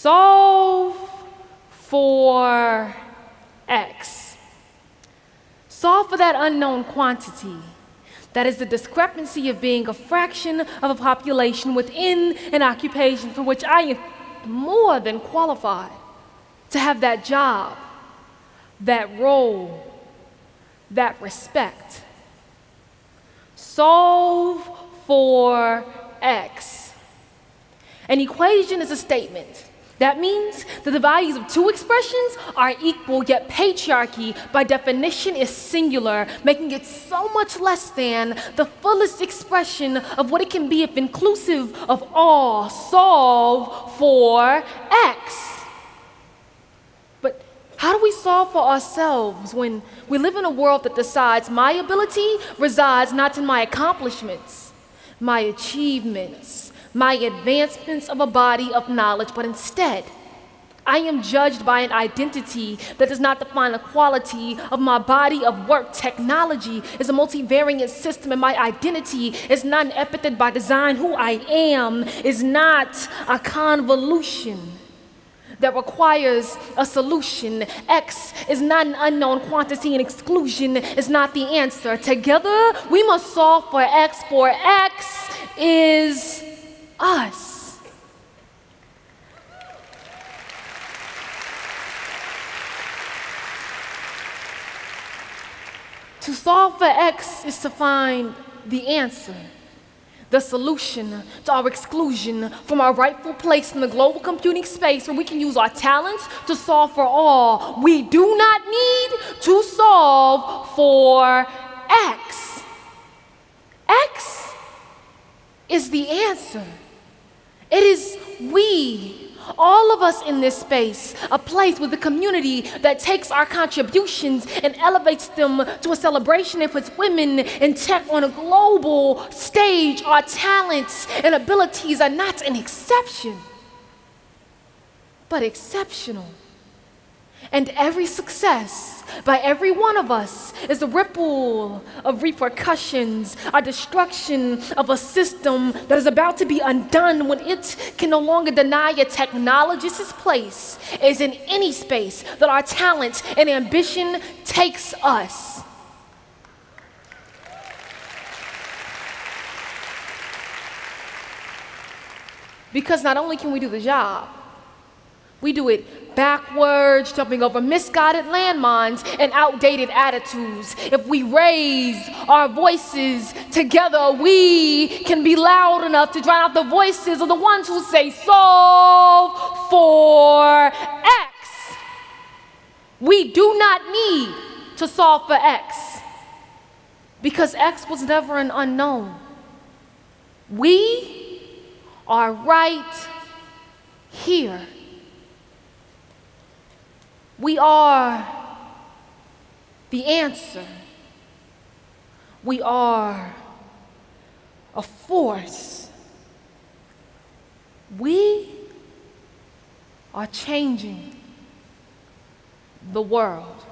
Solve for X. Solve for that unknown quantity. That is the discrepancy of being a fraction of a population within an occupation for which I am more than qualified to have that job, that role, that respect. Solve for X. An equation is a statement. That means that the values of two expressions are equal, yet patriarchy, by definition, is singular, making it so much less than the fullest expression of what it can be if inclusive of all. Solve for X. But how do we solve for ourselves when we live in a world that decides my ability resides not in my accomplishments, my achievements, my advancements of a body of knowledge, but instead, I am judged by an identity that does not define the quality of my body of work. Technology is a multivariate system, and my identity is not an epithet by design. Who I am is not a convolution that requires a solution. X is not an unknown quantity, and exclusion is not the answer. Together, we must solve for X, for X is us. To solve for X is to find the answer, the solution to our exclusion from our rightful place in the global computing space where we can use our talents to solve for all. We do not need to solve for X. X is the answer. It is we, all of us in this space, a place with a community that takes our contributions and elevates them to a celebration and puts women in tech on a global stage. Our talents and abilities are not an exception, but exceptional. And every success by every one of us is a ripple of repercussions, a destruction of a system that is about to be undone when it can no longer deny a technologist's place is in any space that our talent and ambition takes us. Because not only can we do the job, we do it backwards, jumping over misguided landmines and outdated attitudes. If we raise our voices together, we can be loud enough to drown out the voices of the ones who say, solve for X. We do not need to solve for X because X was never an unknown. We are right here. We are the answer. We are a force. We are changing the world.